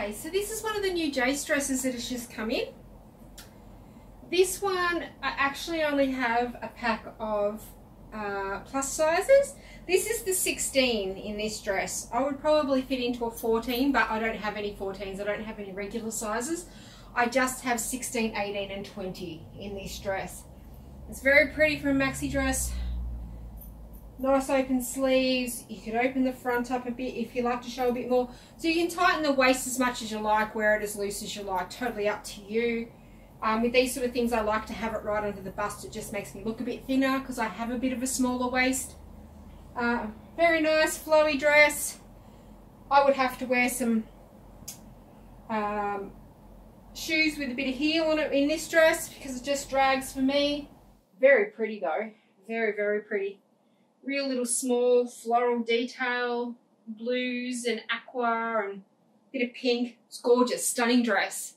Okay, so this is one of the new Jaase dresses that has just come in. This one, I actually only have a pack of uh, plus sizes. This is the 16 in this dress. I would probably fit into a 14, but I don't have any 14s. I don't have any regular sizes. I just have 16, 18 and 20 in this dress. It's very pretty for a maxi dress. Nice open sleeves. You could open the front up a bit if you like to show a bit more. So you can tighten the waist as much as you like, wear it as loose as you like. Totally up to you. Um, with these sort of things, I like to have it right under the bust. It just makes me look a bit thinner because I have a bit of a smaller waist. Uh, very nice flowy dress. I would have to wear some um, shoes with a bit of heel on it in this dress because it just drags for me. Very pretty though. Very, very pretty. Real little small floral detail, blues and aqua and a bit of pink. It's gorgeous, stunning dress.